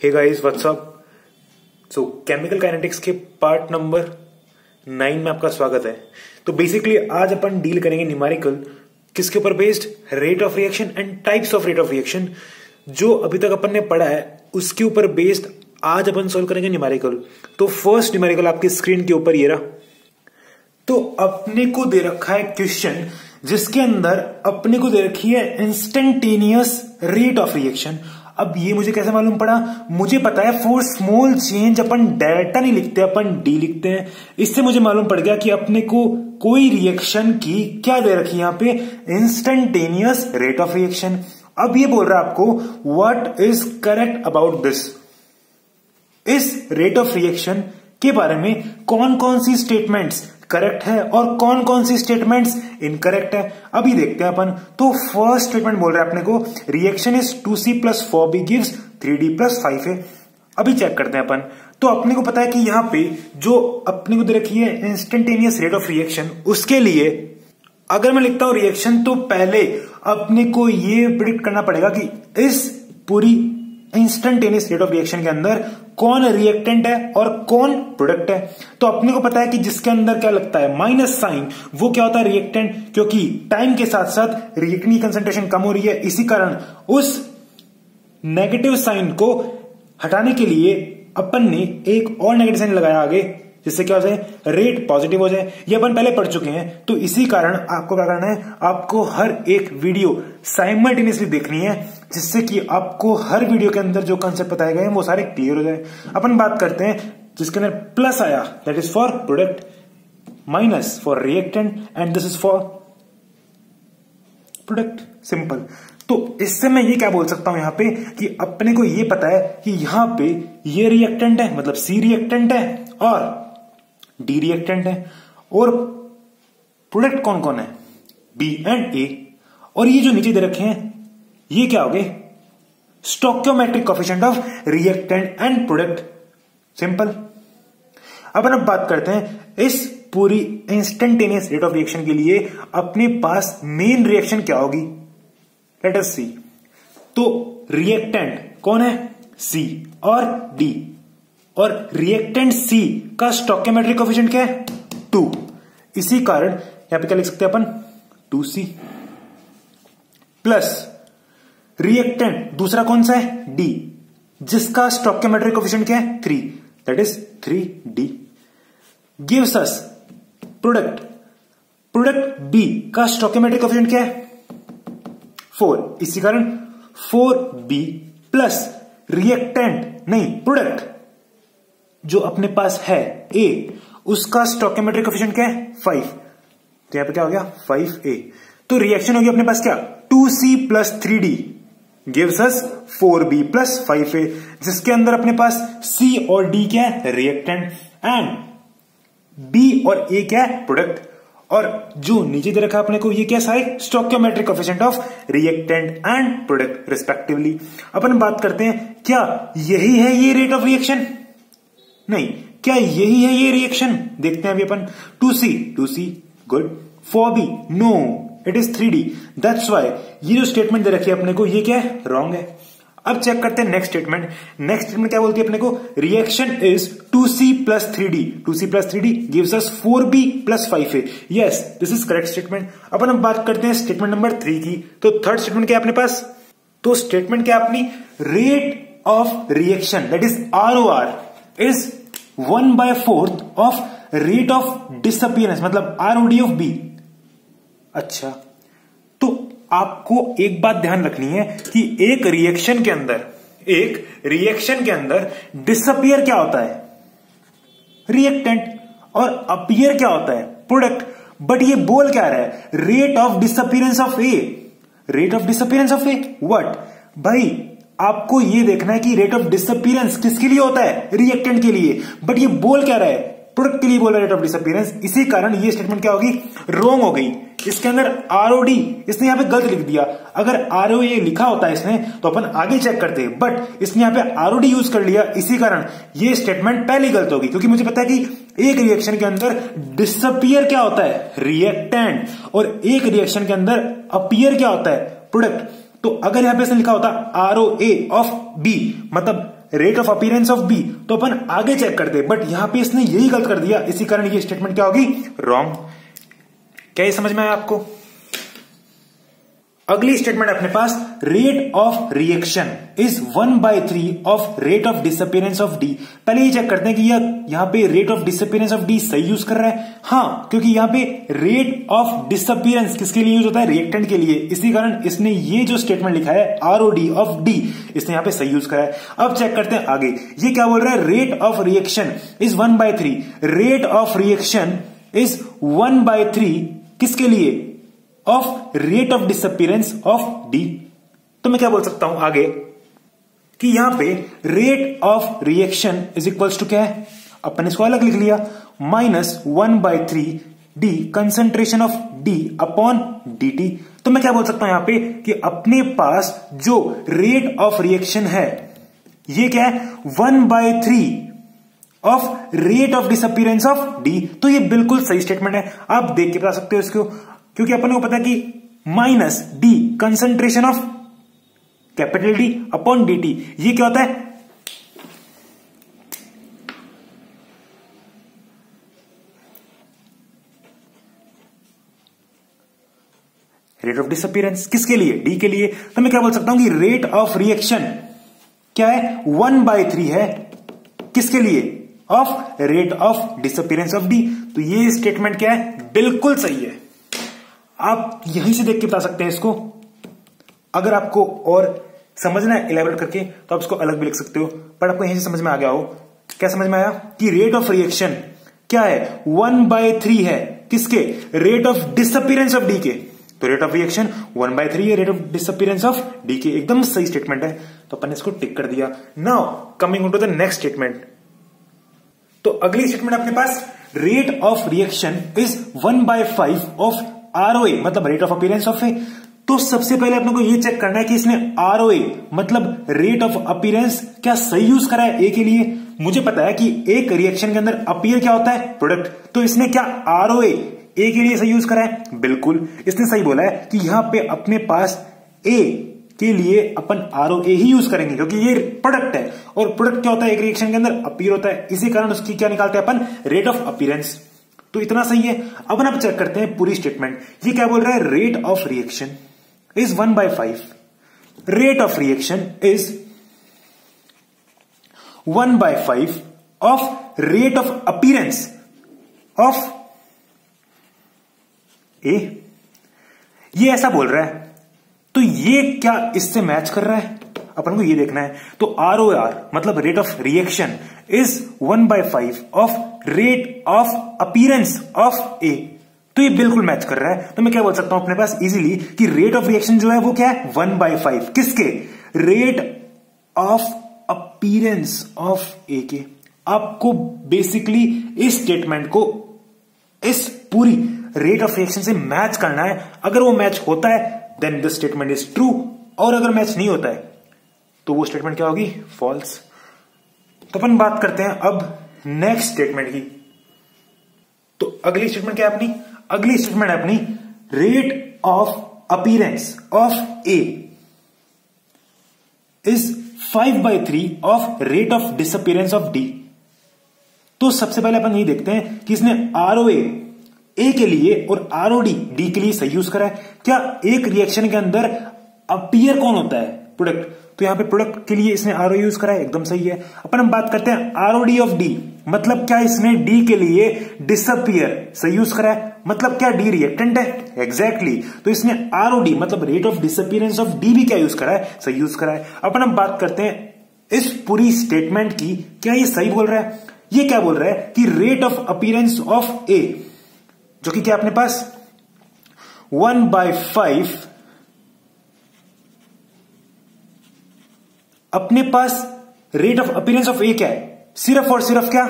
Hey guys what's up so chemical kinetics के part number nine में आपका स्वागत है। तो बेसिकली आज अपन डील करेंगे न्यूमेरिकल किसके ऊपर based rate of reaction and types of rate of reaction जो अभी तक अपन ने पढ़ा है, उसके ऊपर बेस्ड आज अपन सोल्व करेंगे न्यूमेरिकल तो फ़र्स्ट न्यूमेरिकल आपकी स्क्रीन के ऊपर ये रहा। तो अपने को दे रखा है क्वेश्चन जिसके अंदर अपने को दे रखी है इंस्टेंटेनियस रेट ऑफ़ रिएक्शन अब ये मुझे कैसे मालूम पड़ा? मुझे पता है फॉर स्मॉल चेंज अपन डेल्टा नहीं लिखते, अपन डी लिखते हैं। इससे मुझे मालूम पड़ गया कि अपने को कोई रिएक्शन की क्या दे रखी यहाँ पे? इंस्टेंटेनियस रेट ऑफ़ रिएक्शन अब ये बोल रहा है आपको what is correct about this इस रेट ऑफ़ रिएक्शन के बारे में कौन कौन सी स्टेटमेंट्स करेक्ट है और कौन कौन सी स्टेटमेंट्स इनकरेक्ट है? अभी देखते हैं अपन। तो फ़र्स्ट स्टेटमेंट बोल रहे हैं अपने को reaction is two C plus four B gives three D plus five है अभी चेक करते हैं अपन। तो अपने को पता है कि यहाँ पे जो अपने को दे रखी है इंस्टेंटेनियस रेट ऑफ़ रिएक्शन उसके लिए अगर मैं लिखता हूँ रिएक्शन तो पहले अपने को ये प्रिडिक्ट करना पड़ेगा कि इस पूरी इंस्टेंटेनियस रेट ऑफ़ रिएक्शन के अंदर कौन रिएक्टेंट है और कौन प्रोडक्ट है? तो अपने को पता है कि जिसके अंदर क्या लगता है? माइनस साइन वो क्या होता है रिएक्टेंट क्योंकि टाइम के साथ साथ रिएक्टेंट की कंसेंट्रेशन कम हो रही है। इसी कारण उस नेगेटिव साइन को हटाने के लिए अपन ने एक और नेगेटिव साइन लगाया आगे। जिससे क्या हो जाए रेट पॉजिटिव हो जाए। ये अपन पहले पढ़ चुके हैं तो इसी कारण आपको क्या करना है, आपको हर एक वीडियो साइमल्टेनियसली देखनी है, जिससे कि आपको हर वीडियो के अंदर जो कंसेप्ट बताए गए हैं, वो सारे क्लियर हो जाए। अपन बात करते हैं, जिसके अंदर प्लस आया that is for product minus for reactant and this is for product simple तो इससे मैं ये क्या बोल सकता हूँ यहाँ पे, कि अपने को ये पता है कि यहाँ पे ये रिएक्टेंट है मतलब सी रिएक्टेंट है, और डी रिएक्टेंट है, और प्रोडक्ट कौन कौन है? B and A. और ये जो नीचे दे रखे हैं, ये क्या हो गए? Stoichiometric coefficient of reactant and product. Simple. अब अब बात करते हैं, इस पूरी इंस्टेंटेनियस रेट ऑफ़ रिएक्शन के लिए अपने पास मेन रिएक्शन क्या होगी? लेट अस सी तो रिएक्टेंट कौन है? सी और डी और रिएक्टेंट सी का स्टोक्योमेट्रिक कोफिशिएंट क्या है? टू इसी कारण यहाँ पे क्या लिख सकते हैं अपन? टू सी प्लस रिएक्टेंट दूसरा कौन सा है? डी जिसका स्टोक्योमेट्रिक कोफिशिएंट क्या है? Three that is three D gives us product product B का स्टोक्योमेट्रिक कोफिशिएंट क्या है? फोर इसी कारण फोर बी प्लस रिएक्टेंट नहीं प्रोडक्ट जो अपने पास है ए उसका स्टोक्योमेट्रिक कोफिशिएंट क्या है? फाइव तो यहाँ पे क्या हो गया? फाइव ए तो रिएक्शन होगी अपने पास क्या? Two C plus three D gives four B plus five A जिसके अंदर अपने पास सी और डी क्या है? रिएक्टेंट एंड बी और ए क्या है? प्रोडक्ट और जो नीचे दे रखा अपने को, ये क्या है stoichiometric coefficient of reactant and product respectively अपन बात करते हैं, क्या यही है ये रेट ऑफ़ रिएक्शन नहीं, क्या यही है ये रिएक्शन देखते हैं अभी अपन। Two C two C good four B no it is three D that's why ये जो स्टेटमेंट दे रखी है अपने को, ये क्या है? रॉन्ग है। अब चेक करते हैं नेक्स्ट स्टेटमेंट नेक्स्ट स्टेटमेंट क्या बोलती है अपने को? Reaction is two C plus three D two C plus three D gives four B plus five A yes this is correct statement अपन हम बात करते हैं स्टेटमेंट नंबर थ्री की। तो थर्ड स्टेटमेंट क्या अपने पास? तो स्टेटमेंट क्या अपनी? Rate of reaction that is R O R is one by fourth of rate of disappearance मतलब R O D of B अच्छा। तो आपको एक बात ध्यान रखनी है कि एक रिएक्शन के अंदर, एक रिएक्शन के अंदर डिसअपियर क्या होता है? रिएक्टेंट और अपियर क्या होता है? प्रोडक्ट बट ये बोल क्या रहा है? Rate of disappearance of A rate of disappearance of A what भाई आपको ये देखना है कि रेट ऑफ़ डिसअपियरेंस किसके लिए होता है? रिएक्टेंट के लिए। बट ये बोल क्या रहा है? प्रोडक्ट के लिए बोला रेट ऑफ़ डिसअपियरेंस इसी कारण ये स्टेटमेंट क्या होगी? रोंग हो गई। इसके अंदर आरओडी इसने यहाँ पे गलत लिख दिया। अगर आरओ ये लिखा होता है इसने तो अपन आगे चेक करते बट इसने यहाँ पे आरओडी यूज़ कर लिया। इसी कारण ये स्टेटमेंट पहले गलत होगी। क्योंकि मुझे पता है कि एक रिएक्शन के अंदर डिसअपियर क्या होता है? रिएक्टेंट और एक रिएक्शन के अंदर अपियर क्या होता है? प्रोडक्ट तो अगर यहाँ पे इसने लिखा होता R O A of B मतलब rate of appearance of B तो अपन आगे चेक करते बट यहाँ पे इसने यही गलत कर दिया। इसी कारण ये स्टेटमेंट क्या होगी? रॉन्ग क्या ये समझ में आया आपको? अगली स्टेटमेंट अपने पास rate of reaction is one by three of rate of disappearance of D पहले ये चेक करते हैं कि यह, यहाँ पे rate of disappearance of D सही यूज़ कर रहा है? हाँ क्योंकि यहाँ पे रेट ऑफ़ डिसअपियरेंस किसके लिए यूज़ होता है? रिएक्टेंट के लिए। इसी कारण इसने ये जो स्टेटमेंट लिखा है आरओडी ऑफ़ डी इसने यहाँ पे सही यूज़ करा है। अब चेक करते हैं आगे। ये क्या बोल रहा है? Rate of reaction is one by three rate of reaction is one by three किसके लिए? Of rate of disappearance of D तो मैं क्या बोल सकता हूँ आगे? कि यहाँ पे rate of reaction is equals to क्या है? अपन इसको अलग लिख लिया। Minus one by three D concentration of D upon D T तो मैं क्या बोल सकता हूँ यहाँ पे? कि अपने पास जो रेट ऑफ़ रिएक्शन है, ये क्या है? One by three of rate of disappearance of D तो ये बिल्कुल सही स्टेटमेंट है। आप देख के बता सकते हो इसको। क्योंकि अपन को पता है कि minus D concentration of capital D upon D T ये क्या होता है? रेट ऑफ़ डिसअपियरेंस किसके लिए? डी के लिए। तो मैं क्या बोल सकता हूँ कि रेट ऑफ़ रिएक्शन क्या है? वन बाय थ्री है। किसके लिए? Of rate of disappearance of D तो ये स्टेटमेंट क्या है? बिल्कुल सही है। आप यहीं से देख के बता सकते हैं इसको। अगर आपको और समझना है इलेबरेट करके तो आप इसको अलग भी लिख सकते हो। पर आपको यहीं से समझ में आ गया हो। क्या समझ में आया? कि रेट ऑफ़ रिएक्शन क्या है? वन बाय थ्री है। किसके? Rate of disappearance of D के तो rate of reaction one by three है। Rate of disappearance of D के एकदम सही स्टेटमेंट है। तो अपन ने इसको टिक कर दिया। Now coming to the next statement तो अगली स्टेटमेंट अपने पास। Rate of reaction is one by five of R O A मतलब rate of appearance of A तो सबसे पहले अपने को ये चेक करना है कि इसने आरओए मतलब रेट ऑफ़ अपीयरेंस क्या सही यूज़ करा है ए के लिए? मुझे पता है कि एक रिएक्शन के अंदर अपीयर क्या होता है? प्रोडक्ट तो इसने क्या आरओए ए के लिए सही यूज़ करा है? बिल्कुल. इसने सही बोला है कि यहाँ पे अपने पास ए के लिए अपन आर ही यूज़ करेंगे, क्योंकि ये प्रोडक्ट है। और प्रोडक्ट क्या होता है? एक रिएक्शन के अंदर अपीयर होता है। इसी कारण उसकी क्या निकालते हैं अपन? रेट ऑफ़ अपीयरेंस तो इतना सही है। अब हम चेक करते हैं पूरी स्टेटमेंट ये क्या बोल रहा है? Rate of reaction is one by five rate of reaction is one by five of rate of appearance of A ये ऐसा बोल रहा है। तो ये क्या इससे मैच कर रहा है? अपन को ये देखना है। तो आर ओ आर मतलब rate of reaction is one by five of rate of appearance of A तो ये बिल्कुल मैच कर रहा है। तो मैं क्या बोल सकता हूँ अपने पास इजीली कि रेट ऑफ़ रिएक्शन जो है वो क्या है? वन बाई फाइव किसके? Rate of appearance of A के। आपको बेसिकली इस स्टेटमेंट को, इस पूरी रेट ऑफ़ रिएक्शन से मैच करना है। अगर वो मैच होता है then this statement is true और अगर मैच नहीं होता है तो वो स्टेटमेंट क्या होगी? फॉल्स तो अपन बात करते हैं अब नेक्स्ट स्टेटमेंट की। तो अगली स्टेटमेंट क्या है अपनी? अगली स्टेटमेंट है अपनी rate of appearance of A is five by three of rate of disappearance of D तो सबसे पहले अपन यही देखते हैं कि इसने आर ओ ए के लिए और आर ओ डी डी के लिए सही यूज़ करा है। क्या एक रिएक्शन के अंदर अपियर कौन होता है? प्रोडक्ट तो यहाँ पे प्रोडक्ट के लिए इसने आरओ यूज़ करा है, एकदम सही है। अपन हम बात करते हैं आरओडी ऑफ़ डी मतलब क्या इसने डी के लिए डिसअपियर सही यूज़ करा है? मतलब क्या डी रिएक्टेंट है? Exactly exactly. तो इसने आरओडी मतलब rate of disappearance of D भी क्या यूज़ करा है? सही यूज़ करा है। अपन हम बात करते हैं इस पूरी स्टेटमेंट की, क्या ये सही बोल रहा है? ये क्या बोल रहा है कि rate of appearance of A जो कि क्या अपने पास? वन बाय फाइव अपने पास rate of appearance of A क्या है? सिर्फ़ और सिर्फ़ क्या?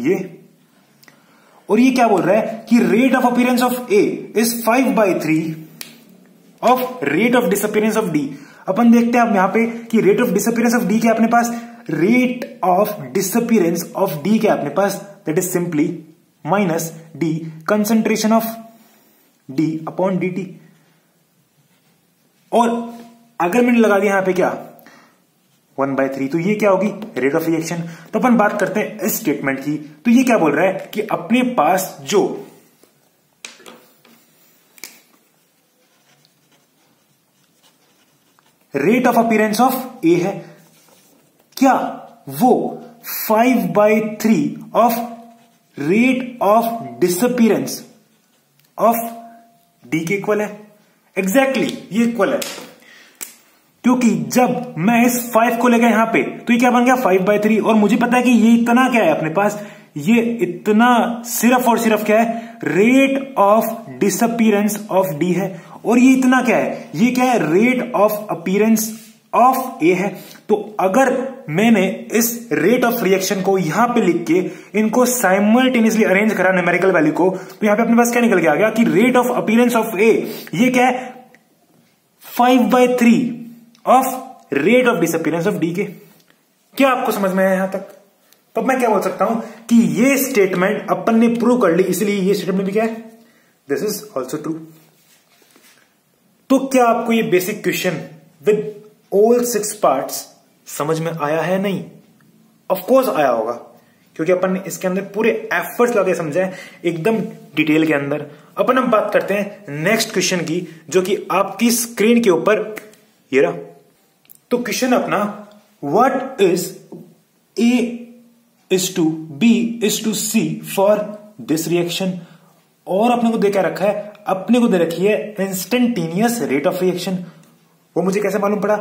ये। और ये क्या बोल रहा है कि rate of appearance of A is five by three of rate of disappearance of D अपन देखते हैं अब यहाँ पे कि rate of disappearance of D क्या अपने पास? Rate of disappearance of D क्या अपने पास? That is simply minus D concentration of D upon D T और अगर मैंने लगा दिया यहाँ पे क्या? वन बाय थ्री तो ये क्या होगी? रेट ऑफ़ रिएक्शन तो अपन बात करते हैं इस स्टेटमेंट की। तो ये क्या बोल रहा है कि अपने पास जो rate of appearance of A है, क्या वो five by three of rate of disappearance of D के इक्वल है? एग्जैक्टली exactly, ये इक्वल है। क्योंकि जब मैं इस फाइव को लेकर यहाँ पे तो ये क्या बन गया? फाइव बाई थ्री और मुझे पता है कि ये इतना क्या है अपने पास? ये इतना सिर्फ़ और सिर्फ़ क्या है? Rate of disappearance of D है। और ये इतना क्या है? ये क्या है? Rate of appearance of A है तो अगर मैंने इस रेट ऑफ़ रिएक्शन को यहाँ पे लिख के इनको साइमल्टेनियसली अरेंज करा न्यूमेरिकल वैल्यू को तो यहाँ पे अपने पास क्या निकल के आ गया कि rate of appearance of A ये क्या है? Five by three of rate of disappearance of D के क्या आपको समझ में आया यहाँ तक? तो मैं क्या बोल सकता हूँ कि ये स्टेटमेंट अपन ने प्रूव कर ली, इसलिए ये स्टेटमेंट भी क्या है? दिस इज़ ऑल्सो ट्रू तो क्या आपको ये basic question with all six parts समझ में आया है नहीं? ऑफ़ कोर्स आया होगा, क्योंकि अपन ने इसके अंदर पूरे एफर्ट्स लगे समझा एकदम डिटेल के अंदर। अपन हम बात करते हैं नेक्स्ट क्वेश्चन की, जो कि आपकी स्क्रीन के ऊपर, ये रहा। तो क्वेश्चन अपना what is A is to B is to C for this reaction और अपने को दे क्या रखा है? अपने को दे रखी है इंस्टेंटेनियस रेट ऑफ़ रिएक्शन वो मुझे कैसे मालूम पड़ा?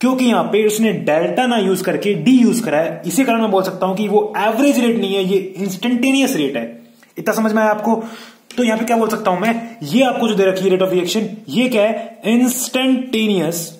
क्योंकि यहाँ पे उसने डेल्टा ना यूज़ करके डी यूज़ करा है। इसी कारण मैं बोल सकता हूँ कि वो एवरेज रेट नहीं है, ये इंस्टेंटेनियस रेट है। इतना समझ में आया आपको? तो यहाँ पे क्या बोल सकता हूँ मैं? ये आपको जो दे रखी है रेट ऑफ़ रिएक्शन ये क्या है? इंस्टेंटेनियस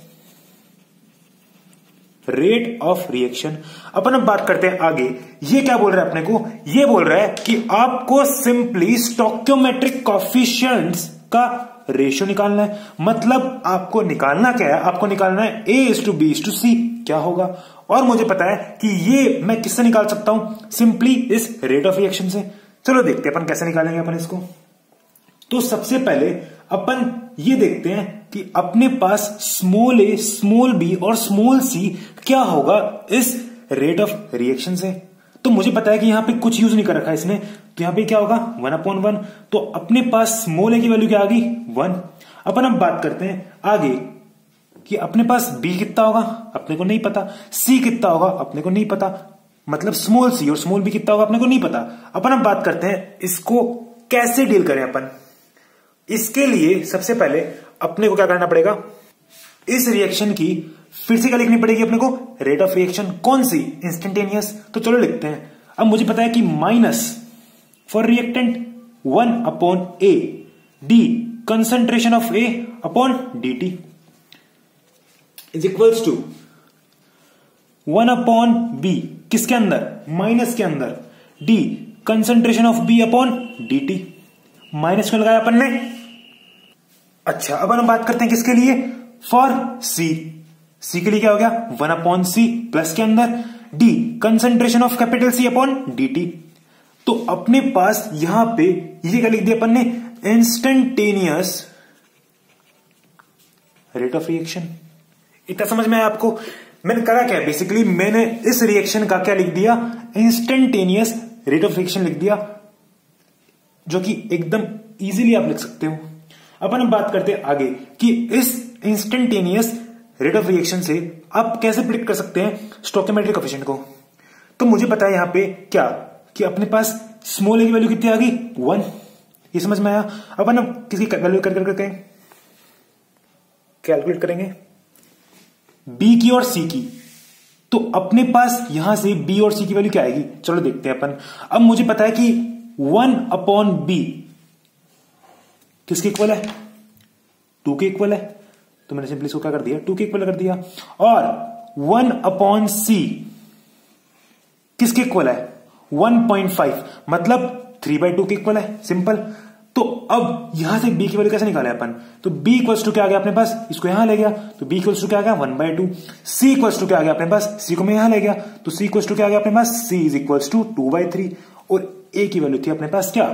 रेट ऑफ़ रिएक्शन अपन अब बात करते हैं आगे। ये क्या बोल रहा है अपने को? ये बोल रहा है कि आपको सिंपली स्टोक्योमेट्रिक कॉफिशियंट का रेशियो निकालना है। मतलब आपको निकालना क्या है? आपको निकालना है A is to B is to C क्या होगा? और मुझे पता है कि ये मैं किससे निकाल सकता हूँ? सिंपली इस रेट ऑफ़ रिएक्शन से। चलो देखते हैं, अपन कैसे निकालेंगे अपन इसको। तो सबसे पहले अपन ये देखते हैं कि अपने पास स्मॉल ए स्मॉल बी और स्मॉल सी क्या होगा इस रेट ऑफ़ रिएक्शन से। तो मुझे पता है कि यहाँ पे कुछ यूज़ नहीं कर रखा इसने। तो यहाँ पे क्या होगा? वन अपॉन वन तो अपने पास स्मॉल ए की वैल्यू क्या आ गई? वन अपन अब बात करते हैं आगे कि अपने पास बी कितना होगा? अपने को नहीं पता। सी कितना होगा? अपने को नहीं पता। मतलब स्मॉल सी और स्मॉल बी कितना होगा? अपने को नहीं पता। अपन हम बात करते हैं इसको कैसे डील करें अपन। इसके लिए सबसे पहले अपने को क्या करना पड़ेगा? इस रिएक्शन की फिर से क्या लिखनी पड़ेगी अपने को। रेट ऑफ़ रिएक्शन कौन सी? इंस्टेंटेनियस तो चलो लिखते हैं। अब मुझे पता है कि minus for reactant one upon A D concentration of A upon D T is equals to one upon B किसके अंदर? माइनस के अंदर। D concentration of B upon D T minus क्यों लगाया अपन ने? अच्छा अब हम बात करते हैं किसके लिए? फॉर सी सी के लिए क्या हो गया? वन अपॉन सी प्लस के अंदर D concentration of capital C upon D T तो अपने पास यहाँ पे ये क्या लिख दिया अपन ने? इंस्टेंटेनियस रेट ऑफ़ रिएक्शन इतना समझ में आया आपको? मैंने करा क्या? बेसिकली मैंने इस रिएक्शन का क्या लिख दिया? इंस्टेंटेनियस रेट ऑफ़ रिएक्शन लिख दिया, जो कि एकदम इजीली आप लिख सकते हो। अपन हम बात करते हैं आगे कि इस इंस्टेंटेनियस रेट ऑफ़ रिएक्शन से आप कैसे प्रिडिक्ट कर सकते हैं स्टोकेमेट्रिक ऑफिशियंट को? तो मुझे पता है यहाँ पे क्या? कि अपने पास स्मॉल ए की वैल्यू कितनी आ गई? वन ये समझ में आया? अपन हम किसकी वैल्यू कर करके कैलकुलेट करेंगे। बी की और सी की। तो अपने पास यहाँ से बी और सी की वैल्यू क्या आएगी? चलो देखते हैं अपन। अब मुझे पता है कि वन अपॉन बी किसके इक्वल है? टू के इक्वल है। तो मैंने सिंपली इसको क्या कर दिया? टू के इक्वल कर दिया। और वन अपॉन सी किसके इक्वल है? वन पॉइंट फाइव मतलब थ्री बाई टू के इक्वल है सिंपल तो अब यहाँ से बी की वैल्यू कैसे निकाले अपन? तो बी इक्वल्स टू क्या आ गया अपने पास? इसको यहाँ ले गया। तो बी इक्वल्स टू क्या आ गया? One by two C equals to क्या आ गया अपने पास? सी को मैं यहाँ ले गया। तो सी इक्वल्स टू क्या आ गया अपने पास? C is equals to two by three और ए की वैल्यू थी अपने पास क्या?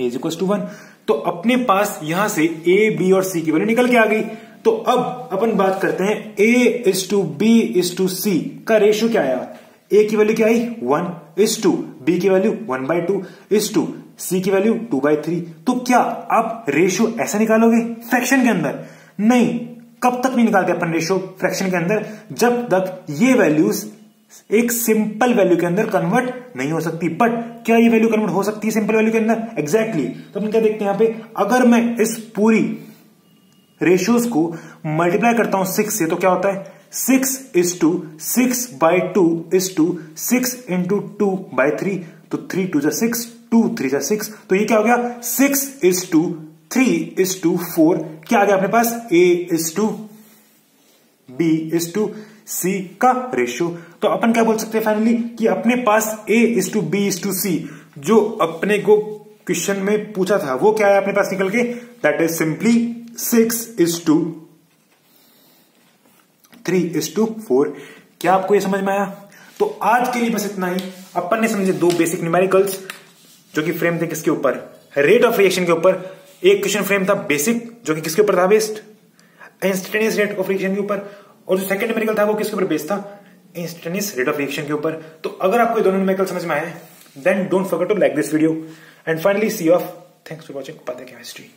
A is equal to one तो अपने पास यहाँ से ए बी और सी की वैल्यू निकल के आ गई। तो अब अपन बात करते हैं A is to B is to C का रेशियो क्या आया ए की वैल्यू क्या आई? वन इज़ टू बी की value one by two is to C की वैल्यू टू बाय थ्री तो क्या आप रेशियो ऐसा निकालोगे फ्रैक्शन के अंदर? नहीं, कब तक नहीं निकालते अपन रेशियो फ्रैक्शन के अंदर? जब तक ये वैल्यूज़ एक सिंपल वैल्यू के अंदर कन्वर्ट नहीं हो सकती बट क्या ये वैल्यू कन्वर्ट हो सकती है सिंपल वैल्यू के अंदर? Exactly exactly. तो अपन क्या देखते हैं यहाँ पे? अगर मैं इस पूरी रेशियोज को मल्टीप्लाई करता हूँ सिक्स से तो क्या होता है? Six is to six by two is to six into two by three तो थ्री टू जा सिक्स टू थ्री जा सिक्स तो ये क्या हो गया? Six is to three is to four क्या आ गया अपने पास? A is to B is to C का रेशियो तो अपन क्या बोल सकते हैं फाइनली कि अपने पास A is to B is to C जो अपने को क्वेश्चन में पूछा था, वो क्या है अपने पास निकल के? That is simply six is to three is to four क्या आपको ये समझ में आया? तो आज के लिए बस इतना ही। अपन ने समझे दो बेसिक न्यूमेरिकल्स जो कि फ्रेम थे किसके ऊपर? रेट ऑफ़ रिएक्शन के ऊपर। एक क्वेश्चन फ्रेम था बेसिक जो कि किसके ऊपर था? Based instantaneous rate of reaction के ऊपर। और जो सेकंड न्यूमेरिकल था, वो किसके ऊपर बेस्ड था? इंस्टेंटेनियस रेट ऑफ़ रिएक्शन के ऊपर। तो अगर आपको दोनों न्यूमेरिकल समझ में आए then don't forget to like this video and finally see off thanks for watching पता क्या हिस्ट्री